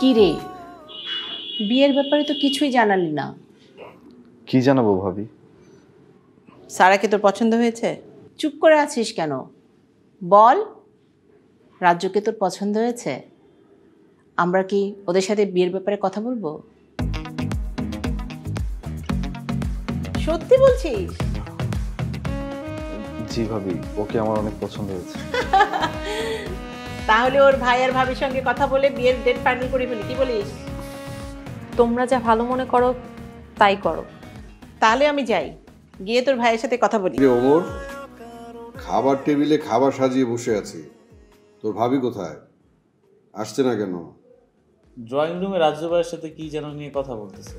কি রে? বিয়ের ব্যাপারে তো কিছুই জানালি না। কি জানাব ভাবি? সারাকে তোর পছন্দ হয়েছে? চুপ করে আছিস কেন? বল। রাজ্যকে তোর পছন্দ হয়েছে? আমরা কি ওদের সাথে বিয়ের ব্যাপারে কথা বলব? সত্যি বলছিস? জি ভাবি ওকে আমার অনেক পছন্দ হয়েছে। তাহলে ওর ভাই আর ভাবির সঙ্গে কথা বলে বিয়ের ডেট ফাইনাল করে ফেলি কি বলিস? তোমরা যা ভালো মনে করো তাই করো। তাহলে আমি যাই গিয়ে তোর ভাইয়ের সাথে কথা বলি। রে ওমর? খাবার টেবিলে খাবার সাজিয়ে বসে আছি। তোর ভাবি কোথায়? আসছে না কেন? ড্রয়িং রুমে রাজ্যবাইয়ের সাথে কি যেন নিয়ে কথা বলতেছে।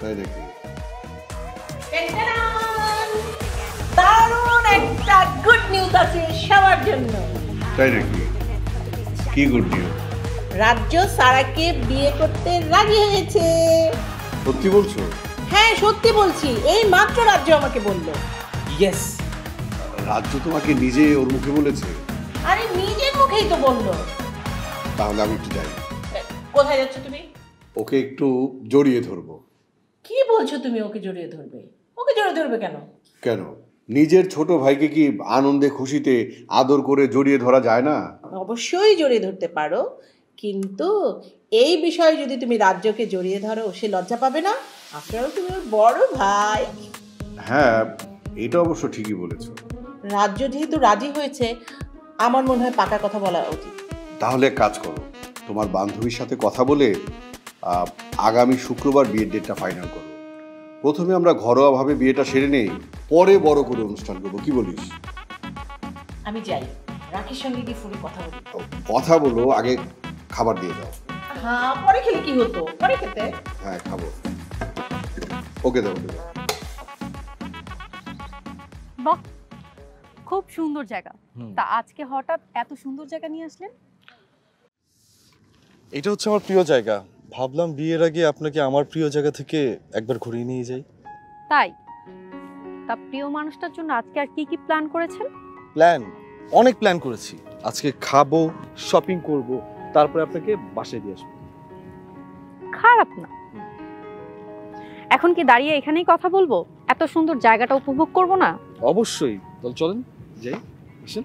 তাই নাকি? দারুণ একটা গুড নিউজ আছে সবার জন্য। তাই নাকি? কি গুড নিউজ রাজ্য সারাকে বিয়ে করতে রাজি হয়েছে। সত্যি বলছো? হ্যাঁ সত্যি বলছি। এই মাত্র রাজ্য আমাকে বলল। ইয়েস রাজ্য তোমাকে নিজে ওর মুখে বলেছে? আরে নিজের মুখেই তো বলল। তাহলে আমি একটু যাই। কোথায় যাচ্ছ তুমি? ওকে একটু জড়িয়ে ধরবো। কি বলছো তুমি ওকে জড়িয়ে ধরবে? ওকে জড়িয়ে ধরবে কেন? কেন? নিজের ছোট ভাইকে কি আনন্দে খুশিতে আদর করে জড়িয়ে ধরা যায় না? অবশ্যই জড়িয়ে ধরতে পারো। কিন্তু এই বিষয়ে যদি তুমি রাজ্যকে জড়িয়ে ধরো সে লজ্জা পাবে না? আপনারা তুমি ওর বড় ভাই। হ্যাঁ এটা অবশ্য ঠিকই বলেছ। রাজ্য যেহেতু রাজি হয়েছে আমার মনে হয় পাকা কথা বলা উচিত। তাহলে এক কাজ করো তোমার বান্ধবীর সাথে কথা বলে আগামী শুক্রবার বিয়ের ডেটটা ফাইনাল করো। প্রথমে আমরা ঘরোয়াভাবে বিয়েটা সেরে নেই পরে বড় করে অনুষ্ঠান করব। কি বলিস? আমি যাই। রাখির সঙ্গে গিয়ে ফোনে কথা বলি। কথা বলো আগে খাবার দিয়ে দাও। হ্যাঁ পরে খেলে কি হতো? পরে খেতে। হ্যাঁ খাব। ওকে দাও ওকে দাও। বাহ খুব সুন্দর জায়গা। তা আজকে হঠাৎ এত সুন্দর জায়গা নিয়ে আসলেন? এটা হচ্ছে আমার প্রিয় জায়গা। ভাবলাম বিয়ের আগে আপনাকে আমার প্রিয় জায়গা থেকে একবার ঘুরিয়ে নিয়ে যাই। তাই? তা প্রিয় মানুষটার জন্য আজকে আর কি কি প্ল্যান করেছেন? প্ল্যান অনেক প্ল্যান করেছি। আজকে খাব শপিং করব তারপরে আপনাকে বাসায় দিয়ে আসব। খারাপ না। এখন কি দাঁড়িয়ে এখানেই কথা বলব? এত সুন্দর জায়গাটা উপভোগ করব না? অবশ্যই। চলেন যাই আসেন।